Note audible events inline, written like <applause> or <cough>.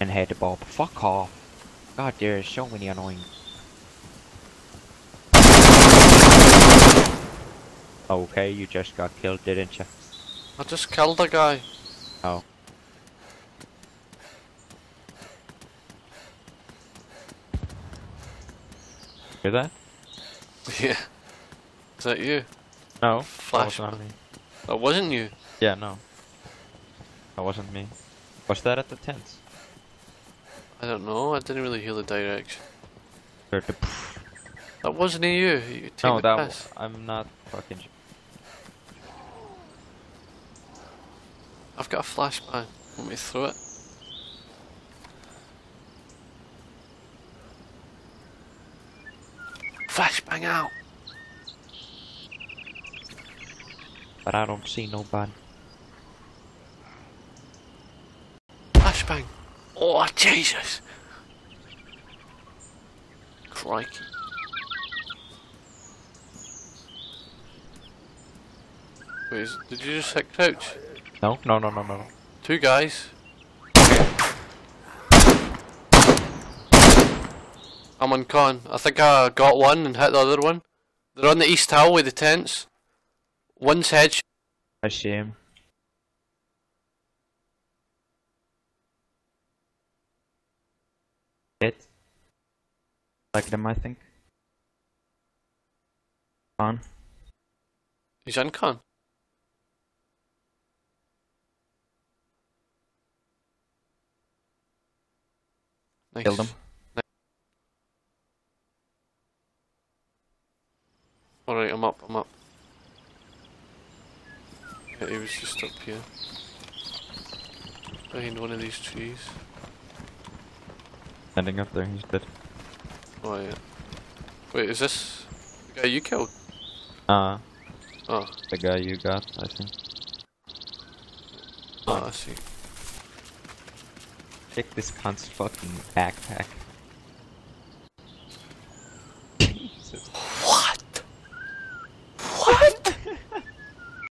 and head the ball. Fuck off. God, there's so many annoying. Okay, you just got killed, didn't you? I just killed a guy. Oh. Hear that? <laughs> Yeah. Is that you? No. That Flash. was not me. That wasn't you. Yeah, no. That wasn't me. Was that at the tents? I don't know. I didn't really hear the the That wasn't you. You No, that piss. I'm not fucking. I've got a flashbang. let me throw it? Flashbang out! But I don't see nobody. Flashbang! Oh, Jesus! Crikey. Wait, is, did you just hit crouch? No, no, no, no, no. Two guys. I'm on con. I think I got one and hit the other one. They're on the east hill with the tents. One's head. A shame. Hit. Like them, I think. On. He's on con. Nice. Killed him. Alright, I'm up, I'm up. Yeah, he was just up here. Behind one of these trees. Standing up there, he's dead. Oh yeah. Wait, is this the guy you killed? Uh. Oh. The guy you got, I think. Oh, I see. Check this cunt's fucking backpack. <laughs> Jesus.